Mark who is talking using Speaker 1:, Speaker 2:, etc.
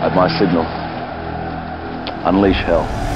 Speaker 1: At my signal, unleash hell.